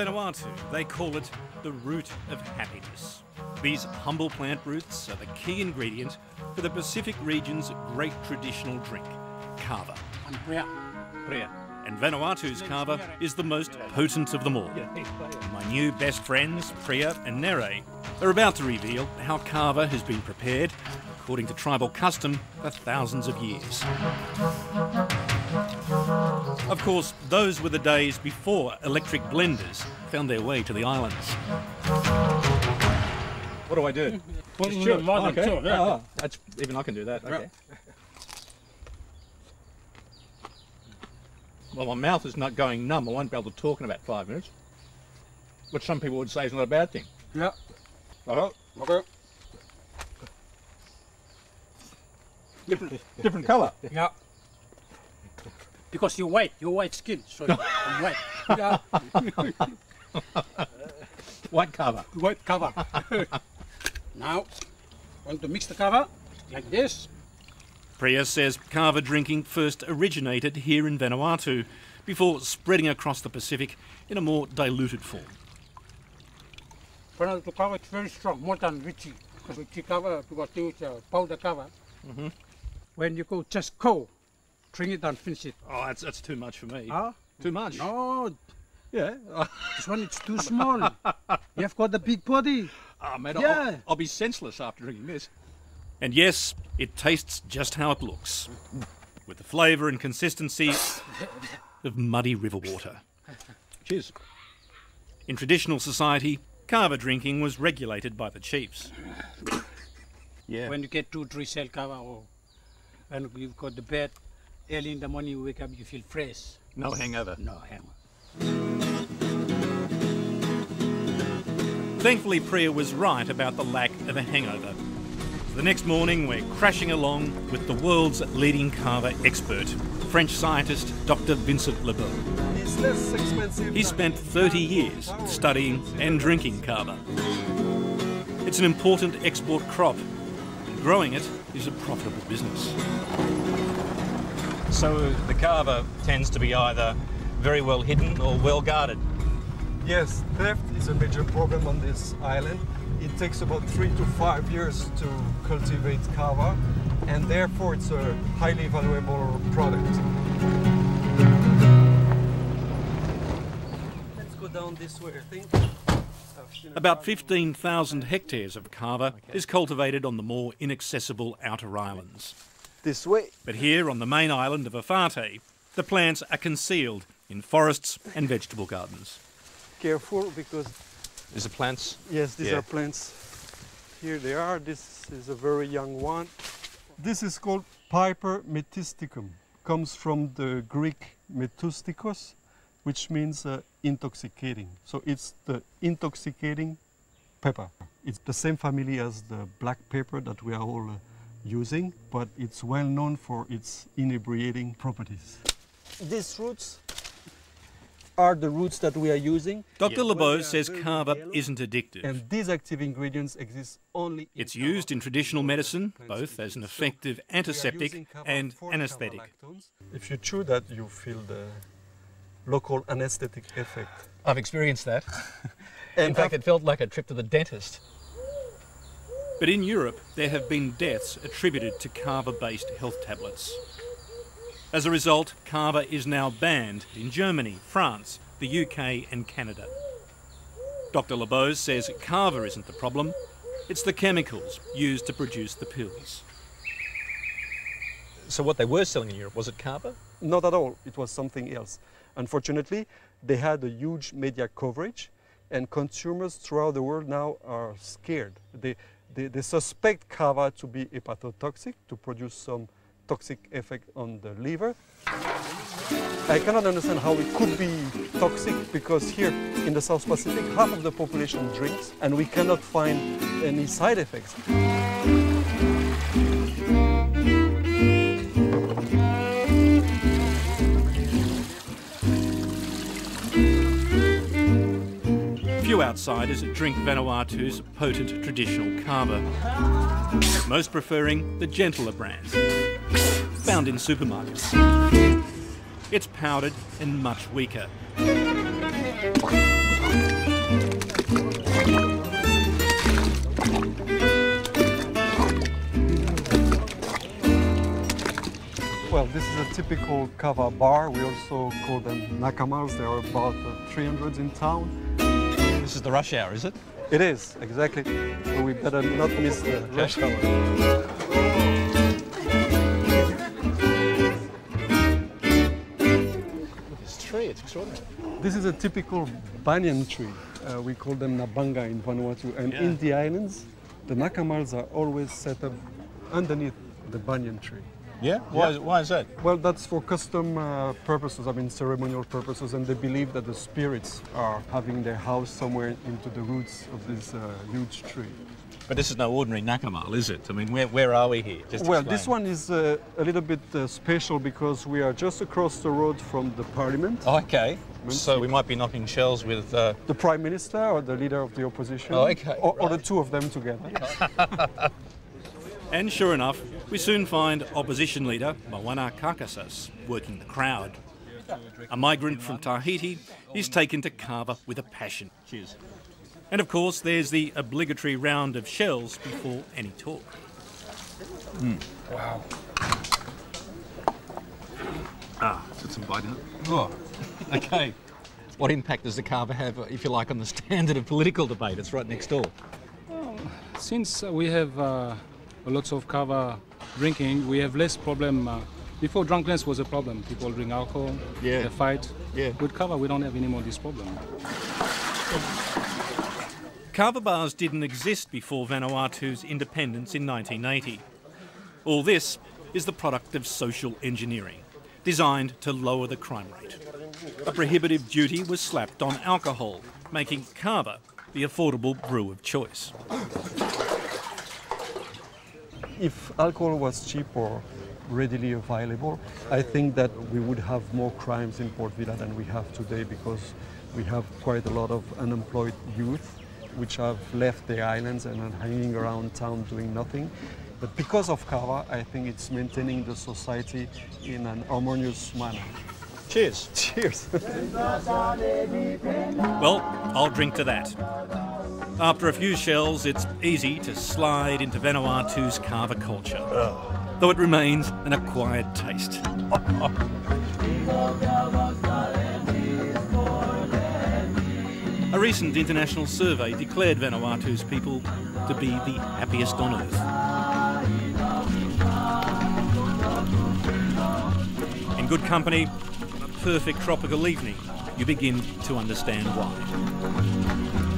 Vanuatu, they call it the root of happiness. These humble plant roots are the key ingredient for the Pacific region's great traditional drink, kava. And Priya. Priya. And Vanuatu's kava is the most potent of them all. My new best friends, Priya and Nere, are about to reveal how kava has been prepared, according to tribal custom, for thousands of years. Of course, those were the days before electric blenders found their way to the islands. What do I do? Put Just chew the it. water, okay. too, yeah. Oh, that's, even I can do that. Okay. Well, my mouth is not going numb. I won't be able to talk in about five minutes, which some people would say is not a bad thing. Yeah. Oh, Okay. different, different colour. Yeah. Because you're white, you're white skin, so I'm white. Yeah. White kava. white kava. now, want to mix the kava like this. Priya says kava drinking first originated here in Vanuatu before spreading across the Pacific in a more diluted form. For the kava, it's very strong, more than Fiji. Because Fiji kava, because it's a powder kava. Mm-hmm. When you go just cold, drink it and finish it. Oh, that's, that's too much for me. Huh? Too much? No, Yeah. this one is too small. you have got the big body. Oh, mate, Yeah. I'll, I'll be senseless after drinking this. And yes, it tastes just how it looks, with the flavour and consistency of muddy river water. Cheers. In traditional society, kava drinking was regulated by the chiefs. Yeah. When you get two, three cell kava or when you've got the bed, early in the morning you wake up, you feel fresh. No hangover. No hangover. Thankfully, Priya was right about the lack of a hangover. The next morning, we're crashing along with the world's leading kava expert, French scientist Dr. Vincent Lebot. It's less expensive. He spent 30 years studying and drinking kava. It's an important export crop, and growing it is a profitable business. So the kava tends to be either very well hidden or well guarded. Yes, theft is a major problem on this island. It takes about three to five years to cultivate kava, and therefore it's a highly valuable product. Let's go down this way, I think. About 15,000 hectares of kava is cultivated on the more inaccessible outer islands. This way. But here on the main island of Efate, the plants are concealed in forests and vegetable gardens. Careful because, These are plants? yes, these Yeah. are plants. Here they are. This is a very young one. This is called Piper methysticum. Comes from the Greek methystikos, which means uh, intoxicating. So it's the intoxicating pepper. It's the same family as the black pepper that we are all uh, using, but it's well known for its inebriating properties. These roots are the roots that we are using. Dr. Well, Lebot says very kava yellow, isn't addictive. And these active ingredients exist only in It's used in traditional medicine, Plants both as an species. So effective antiseptic and anesthetic. If you chew that, you feel the local anesthetic effect. I've experienced that. In fact, it felt like a trip to the dentist. But in Europe, there have been deaths attributed to kava based health tablets. As a result, kava is now banned in Germany, France, the UK, and Canada. Dr. Lebot says kava isn't the problem, it's the chemicals used to produce the pills. So, what they were selling in Europe, was it kava? not at all. It was something else. Unfortunately, they had a huge media coverage, and consumers throughout the world now are scared. They, they, suspect kava to be hepatotoxic, to produce some toxic effect on the liver. I cannot understand how it could be toxic because here in the South Pacific, half of the population drinks, and we cannot find any side effects. outsiders drink Vanuatu's potent traditional kava, most preferring the gentler brands found in supermarkets. It's powdered and much weaker. Well, this is a typical kava bar. We also call them nakamals. There are about 300 in town. This is the rush hour, is it? It is, exactly. So we better not miss the rush hour. This tree, it's extraordinary. This is a typical banyan tree. Uh, we call them nabanga in Vanuatu. And Yeah. in the islands, the nakamals are always set up underneath the banyan tree. Yeah? Why, Is, why is that? Well, that's for custom uh, purposes, I mean ceremonial purposes, and they believe that the spirits are having their house somewhere into the roots of this uh, huge tree. But this is no ordinary nakamal, is it? I mean, where, where are we here? Just Well, explain. this one is uh, a little bit uh, special because we are just across the road from the parliament. Oh, okay. So we might be knocking shells with. Uh, The prime minister or the leader of the opposition, Oh, okay, or, or the two of them together. and sure enough, we soon find opposition leader Moana Carcasses working the crowd. A migrant from Tahiti is taken to kava with a passion. Cheers. And of course, there's the obligatory round of shells before any talk. Wow. Ah, put some bite in it. Oh, okay. What impact does the kava have, if you like, on the standard of political debate? It's right next door. Since uh, we have uh, lots of kava drinking, we have less problem. Uh, before drunkenness was a problem. People drink alcohol, Yeah. they fight. Yeah. With kava, we don't have any more this problem. Kava bars didn't exist before Vanuatu's independence in 1980. All this is the product of social engineering, designed to lower the crime rate. A prohibitive duty was slapped on alcohol, making kava the affordable brew of choice. If alcohol was cheap or readily available, I think that we would have more crimes in Port Vila than we have today because we have quite a lot of unemployed youth which have left the islands and are hanging around town doing nothing. But because of Kava, I think it's maintaining the society in an harmonious manner. Cheers. Cheers! Well, I'll drink to that. After a few shells, it's easy to slide into Vanuatu's kava culture, oh. though it remains an acquired taste. A recent international survey declared Vanuatu's people to be the happiest on earth. In good company, on a perfect tropical evening, you begin to understand why.